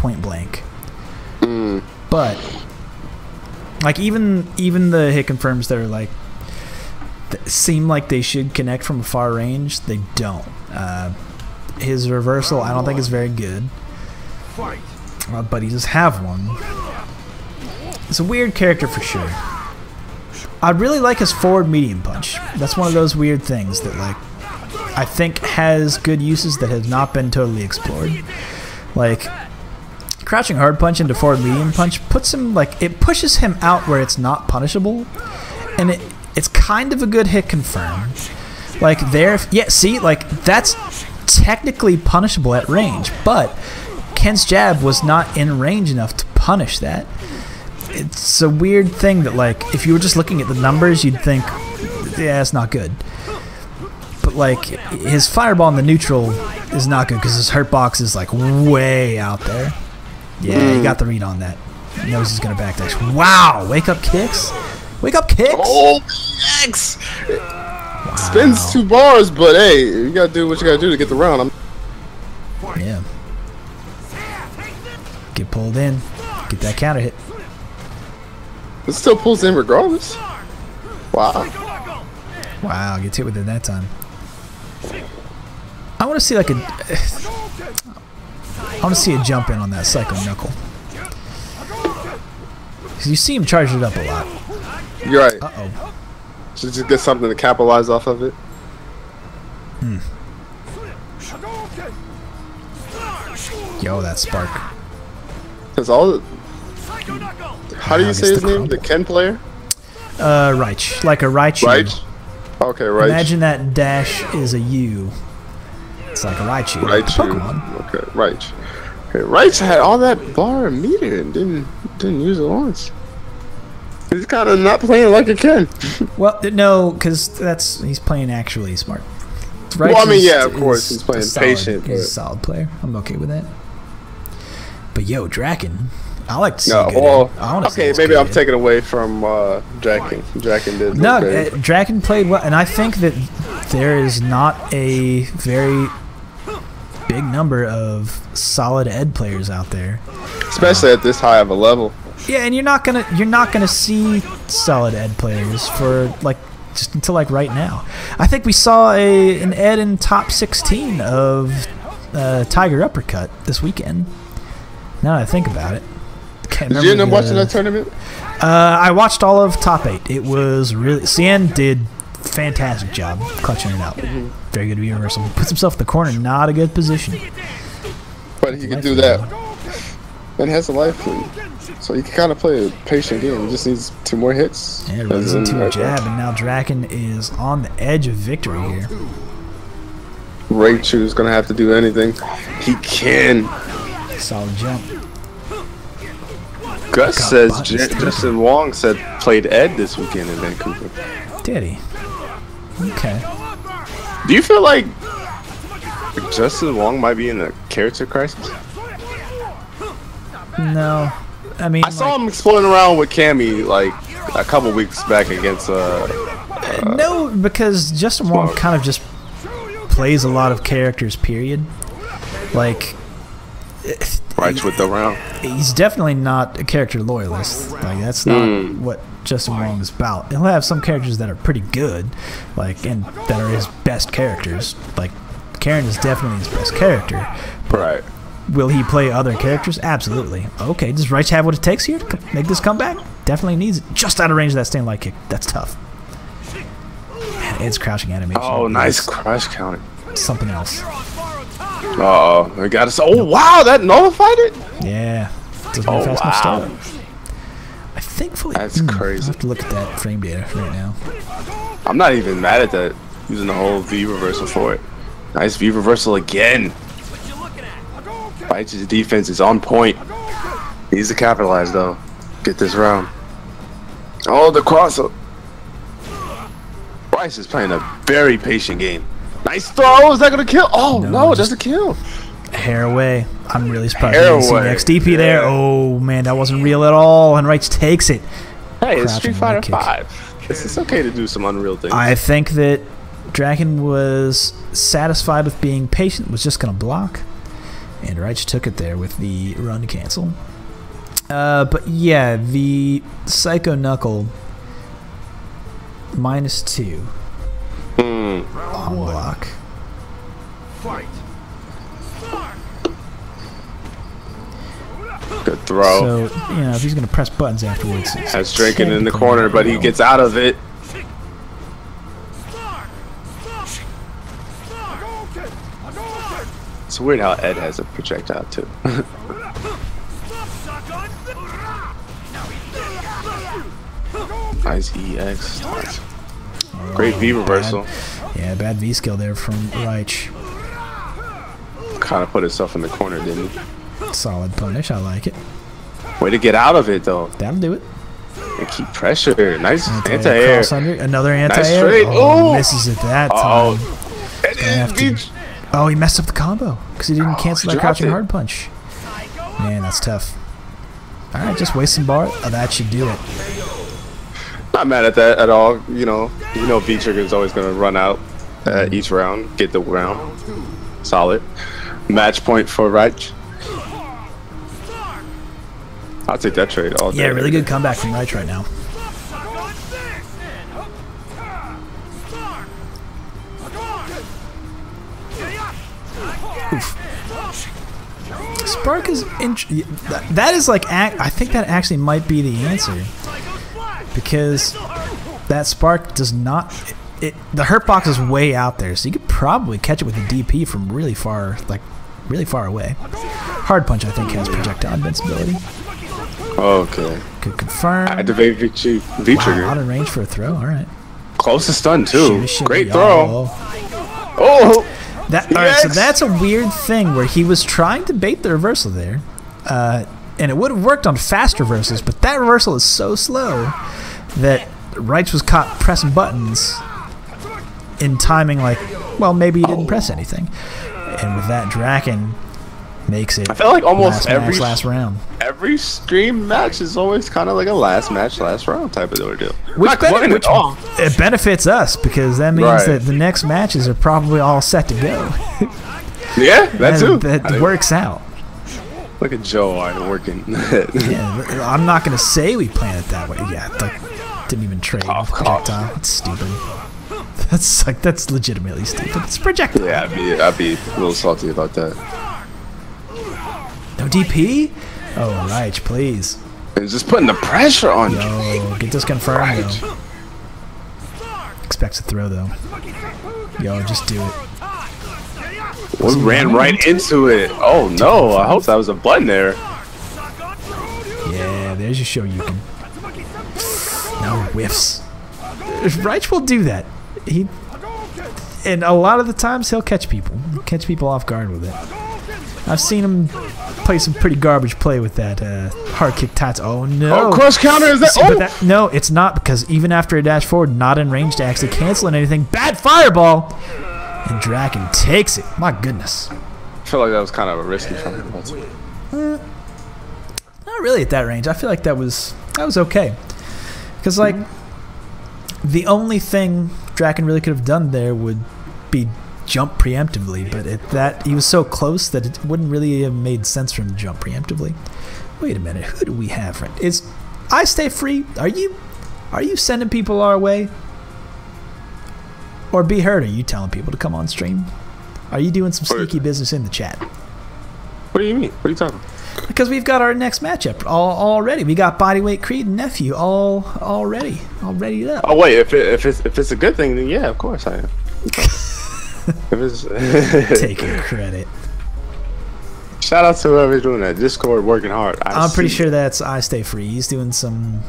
point blank. But like even even the hit confirms that are like that seem like they should connect from a far range, they don't. Uh, his reversal, I don't think is very good, uh, but he does have one. It's a weird character for sure. I really like his forward medium punch. That's one of those weird things that like I think has good uses that have not been totally explored. Like crouching hard punch into forward medium punch puts him like it pushes him out where it's not punishable, and it it's kind of a good hit confirm. Like there, yeah. See, like that's technically punishable at range, but Ken's jab was not in range enough to punish that. It's a weird thing that like if you were just looking at the numbers, you'd think, yeah, it's not good. But like his fireball in the neutral is not good because his hurt box is like way out there. Yeah, he mm. got the read on that. He knows he's gonna backdash. Wow, wake up kicks, wake up kicks. Oh, X! Spins two bars, but hey, you gotta do what you gotta do to get the round. I'm Yeah. Get pulled in. Get that counter hit. it still pulls in regardless. Wow. Wow, gets hit with it that time. I want to see like a. I want to see a jump in on that psycho knuckle. You see him charge it up a lot. You're right. Uh oh. Should just get something to capitalize off of it. Hmm. Yo, that spark. Cause all. The, how do you say his name? The. Ken player? Uh, Reich. Like a Raichu. Right. Okay, right. Imagine that dash is a U. It's like a Raichu. like Raichu. Pokemon. Okay, right. Okay, right had all that bar and meter and didn't didn't use it once. He's kind of not playing like a Ken. Well, no, because that's he's playing actually smart. Well, I mean, yeah, of course, he's playing solid- patient, He's a solid player. I'm okay with that. But yo, Draken, I like to see. No, well, I wanna see okay, maybe I'm taking away from uh, Draken. Draken did. No, uh, Draken played well, and I think that there is not a very big number of solid ed players out there. especially at this high of a level. Yeah, and you're not gonna you're not gonna see solid ed players for like just until like right now. I think we saw a an ed in top 16 of uh, Tiger Uppercut this weekend. Now that I think about it, Can't Did you end up watching that tournament? Uh, I watched all of top eight. It was really Cien did fantastic job clutching it out. Mm-hmm. Very good universal. Puts himself in the corner, not a good position. But he can do that. And has a life lead. So he can kind of play a patient game. He just needs two more hits. Yeah, And runs then into a right there. jab, and now Draken is on the edge of victory here. Raichu's gonna have to do anything. He can. Solid jump. Gus says J- Justin Wong said played Ed this weekend in Vancouver. Did he? Okay. Do you feel like Justin Wong might be in a character crisis? No. I mean, I saw him exploring around with Cammy like a couple weeks back against uh like, no, because Justin Wong kind of just plays a lot of characters. Period. Like, Rights with the round. he's definitely not a character loyalist. Like that's not Hmm. what Justin Wong is about. He'll have some characters that are pretty good, like and that are his best characters. Like Karin is definitely his best character. Right. Will he play other characters? Absolutely. Okay, does Reich have what it takes here to make this comeback? Definitely needs it. Just out of range of that stand light kick. That's tough. Man, Ed's crouching animation. Oh, nice crash counter. Something else. Oh, we got us. Oh wow, that nullified it. Yeah. Doesn't Oh, fast wow. I thankfully. That's hmm, crazy. I have to look at that frame data right now. I'm not even mad at that. Using the whole V reversal for it. Nice V reversal again. Bites' defense is on point. Needs to capitalize though. Get this round. Oh, the cross up. Bryce is playing a very patient game. Nice throw. Is that gonna kill? Oh No, no, it doesn't kill. Hair away. I'm really surprised Hair I didn't see away. XDP there. Oh man, that wasn't real at all. And Reich takes it. Hey, it's Street Fighter. Five. It's, it's okay to do some unreal things. I think that Draken was satisfied with being patient, was just going to block. And Reich took it there with the run cancel. Uh, but yeah, the Psycho Knuckle minus two Mm. on block. Fight. Good throw. So, you know, if he's going to press buttons afterwards. it's- Has it's drinking in the corner, but he gets out of it. It's weird how Ed has a projectile too. nice EX. Nice. Great V oh, reversal. Yeah, bad V skill there from Reich. Kind of put himself in the corner, didn't he? Solid punish. I like it. Way to get out of it though. That'll do it. And keep pressure. Nice Anti-air. Another anti-air. straight. Oh, misses at that Oh. time. have to- Oh, he messed up the combo because he didn't cancel that crouching it. hard punch. Man, that's tough. All right, just waste some bar. Oh, that should do it. I'm not mad at that at all. You know, you know, V trigger is always gonna run out uh, each round, get the round. Solid. Match point for Reich. I'll take that trade all day. Yeah, really good comeback from Reich right now. Spark is int- that- that is like I think that actually might be the answer because that spark does not it, it the hurt box is way out there so you could probably catch it with a DP from really far like really far away. Hard punch I think has projectile invincibility. Okay. Could confirm. Activate V, v Wow, trigger. out of range for a throw. All right. Close to stun too. Great throw. Oh, That all right. So that's a weird thing where he was trying to bait the reversal there, uh, and it would have worked on fast reversals, but that reversal is so slow that Reich was caught pressing buttons in timing like, well, maybe he didn't press anything, and with that, Draken makes it. I feel like almost last every match, last round. every stream match is always kind of like a last match, last round type of deal. Which, Not bene- which it benefits us because that means Right. that the next matches are probably all set to go. Yeah, that too. That, that works out. Look at Joe Art working. Yeah, I'm not gonna say we planned it that way. Yeah, like didn't even trade with projectile. It's stupid. That's like that's legitimately stupid. It's projectile. yeah, I'd be, I'd be a little salty about that. No DP. Oh, Reich, please. It's just putting the pressure on you. Yo, get this confirmed. Expects a throw though. Yo, just do it. We ran right into it. Oh no! I hope that was a button there. Yeah, there's your show you can. No whiffs. Reich will do that. He and a lot of the times he'll catch people, catch people off guard with it. I've seen him play some pretty garbage play with that uh, hard kick tats. Oh no! Oh, cross counter is that? Oh, that, no, it's not because even after a dash forward, not in range to actually cancel anything. Bad fireball, and Draken takes it. My goodness. I feel like that was kind of a risky from him. but- Not really at that range. I feel like that was that was okay. Because like the only thing Draken really could have done there would be jump preemptively, but at that he was so close that it wouldn't really have made sense for him to jump preemptively. Wait a minute, who do we have? Right? Is I stay free? Are you are you sending people our way? Or be heard? Are you telling people to come on stream? Are you doing some sneaky business in the chat? What do you mean? What are you talking? Because we've got our next matchup all already. We got Bodyweight Creed and Nephew all all ready, all ready up. Oh wait, if it, if it's if it's a good thing, then yeah, of course I am. if it's Taking credit. shout out to whoever's doing that. Discord working hard. I I'm pretty sure that's I Stay Free. He's doing some